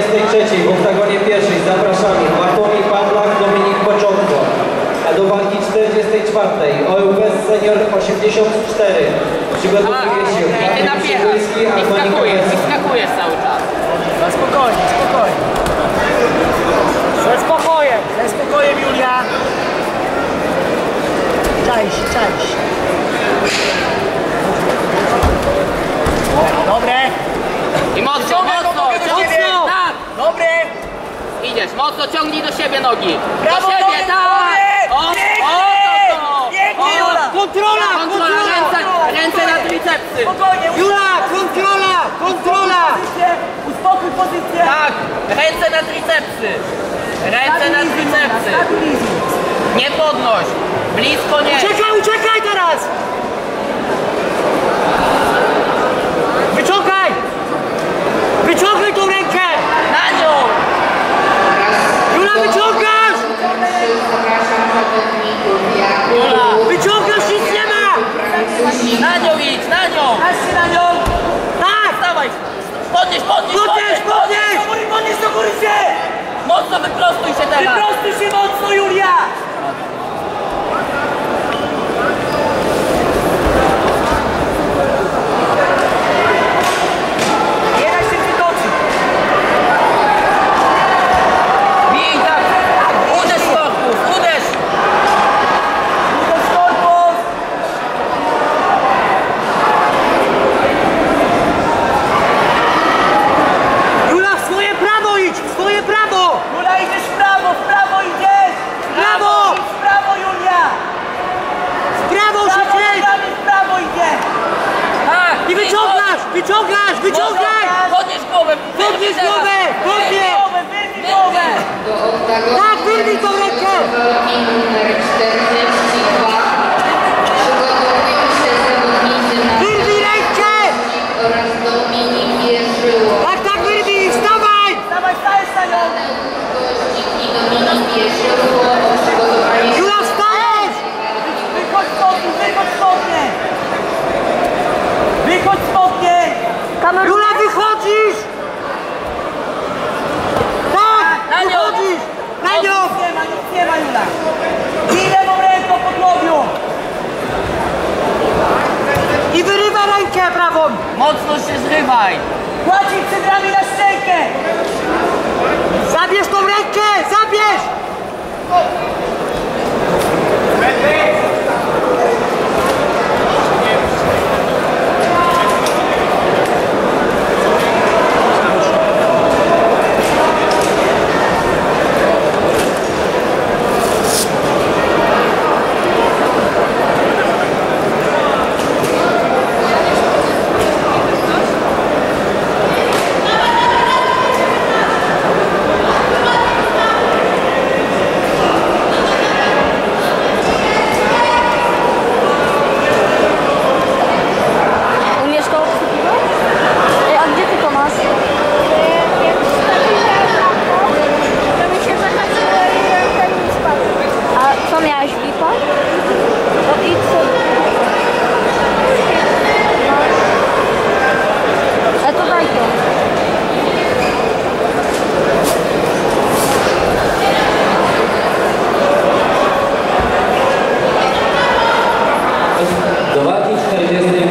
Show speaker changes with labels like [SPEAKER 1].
[SPEAKER 1] trzeciej w oktagonie pierwszej zapraszamy Bartłomiej Pawlak, Dominik Początko. A do walki 44. OUS Senior 84. Przygotowuje się
[SPEAKER 2] ty
[SPEAKER 1] Patryk
[SPEAKER 2] napiechasz.
[SPEAKER 1] Przybylski,
[SPEAKER 2] i
[SPEAKER 1] Wesa.
[SPEAKER 2] skakujesz cały czas.
[SPEAKER 3] No spokojnie, spokojnie. Ze spokojem, ze spokojem Julia. Czaj się, czaj się. Dobre.
[SPEAKER 2] I mocno,
[SPEAKER 3] Ciągnij
[SPEAKER 2] mocno,
[SPEAKER 3] nogę do
[SPEAKER 2] ciągnij,
[SPEAKER 3] siebie.
[SPEAKER 2] tak.
[SPEAKER 3] Dobre.
[SPEAKER 2] Idziesz, mocno ciągnij do siebie nogi.
[SPEAKER 3] Brawo,
[SPEAKER 2] do siebie, tak. O, o, to, to.
[SPEAKER 3] Pięknie,
[SPEAKER 2] O,
[SPEAKER 3] Jula.
[SPEAKER 2] Kontrola, kontrola, ręce, ręce na tricepsy.
[SPEAKER 3] Spokojnie.
[SPEAKER 2] Jula, kontrola, kontrola.
[SPEAKER 3] Uspokój pozycję.
[SPEAKER 2] Tak, ręce na tricepsy. Ręce na tricepsy. Nie podnoś. Blisko nie.
[SPEAKER 3] Uciekaj, uciekaj teraz! Wyciągaj! Wyciągaj tą rękę!
[SPEAKER 2] Na nią.
[SPEAKER 3] Jula, wyciągasz!
[SPEAKER 4] Zapraszam zawodników
[SPEAKER 2] Jula,
[SPEAKER 3] Wyciągasz, nic nie ma!
[SPEAKER 2] na nią idź, na nią.
[SPEAKER 3] Patrz się na nią! Tak!
[SPEAKER 2] Dawaj. Podnieś, podnieś,
[SPEAKER 3] Podnieś, podnieś! Do góry, podnieś do góry się!
[SPEAKER 2] Mocno wyprostuj się teraz.
[SPEAKER 3] Wyprostuj się mocno, Julia! Nie daj się wytoczyć!
[SPEAKER 2] Bij tak. Uderz korpus, uderz.
[SPEAKER 3] Uderz korpus! Jula, w swoje prawo idź! W swoje prawo! Jula, idziesz w prawo, w prawo idziesz! W prawo! Idź w prawo, Julia! W prawo się kręć! W prawo idzie!
[SPEAKER 2] Tak.
[SPEAKER 3] I wyciągasz! Wyciągasz! Wyciągaj!
[SPEAKER 2] Podnieś głowę.
[SPEAKER 3] Podnieś głowę! Podnieś! Wyrwij głowę! Tak, wyrwij tą rękę!
[SPEAKER 4] numer 42.
[SPEAKER 3] prawą!
[SPEAKER 2] Mocno się zrywaj.
[SPEAKER 3] Przed ramię na szczękę! Zabierz tą rękę! Zabierz!
[SPEAKER 1] Do walki 42.